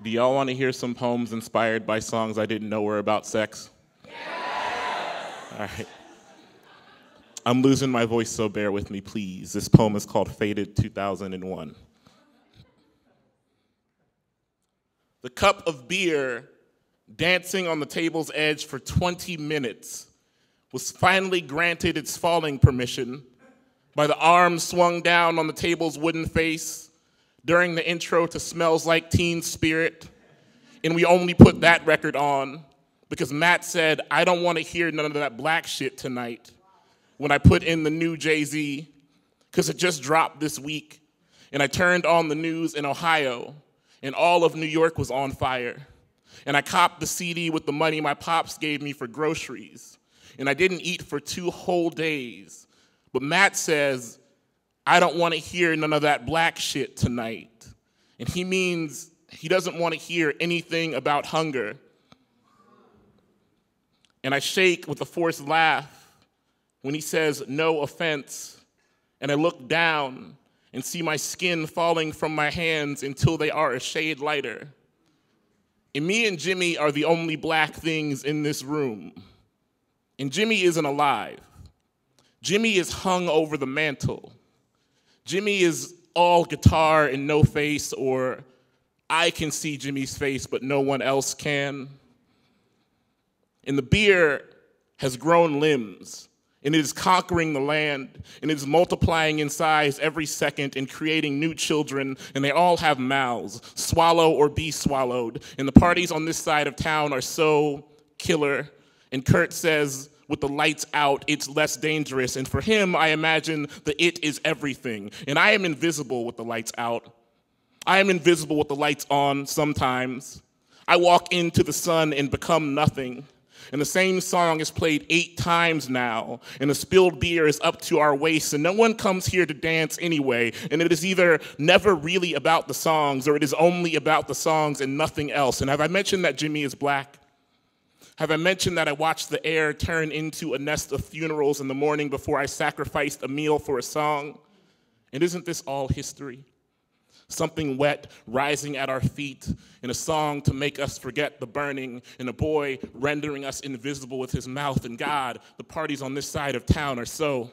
Do y'all want to hear some poems inspired by songs I didn't know were about sex? Yes! All right. I'm losing my voice, so bear with me, please. This poem is called Faded 2001. The cup of beer dancing on the table's edge for 20 minutes was finally granted its falling permission by the arm swung down on the table's wooden face during the intro to Smells Like Teen Spirit, and we only put that record on because Matt said, I don't want to hear none of that black shit tonight when I put in the new Jay Z, because it just dropped this week. And I turned on the news in Ohio, and all of New York was on fire. And I copped the CD with the money my pops gave me for groceries. And I didn't eat for two whole days. But Matt says, I don't want to hear none of that black shit tonight. And he means he doesn't want to hear anything about hunger. And I shake with a forced laugh when he says, No offense. And I look down and see my skin falling from my hands until they are a shade lighter. And me and Jimmy are the only black things in this room. And Jimmy isn't alive. Jimmy is hung over the mantle. Jimmy is all guitar and no face, or I can see Jimmy's face, but no one else can. And the beer has grown limbs, and it is conquering the land, and it is multiplying in size every second and creating new children, and they all have mouths, swallow or be swallowed. And the parties on this side of town are so killer. And Kurt says, with the lights out, it's less dangerous. And for him, I imagine the it is everything. And I am invisible with the lights out. I am invisible with the lights on sometimes. I walk into the sun and become nothing. And the same song is played eight times now, and the spilled beer is up to our waist, and no one comes here to dance anyway. And it is either never really about the songs, or it is only about the songs and nothing else. And have I mentioned that Jimmy is black? Have I mentioned that I watched the air turn into a nest of funerals in the morning before I sacrificed a meal for a song? And isn't this all history? Something wet rising at our feet in a song to make us forget the burning, and a boy rendering us invisible with his mouth. And God, the parties on this side of town are so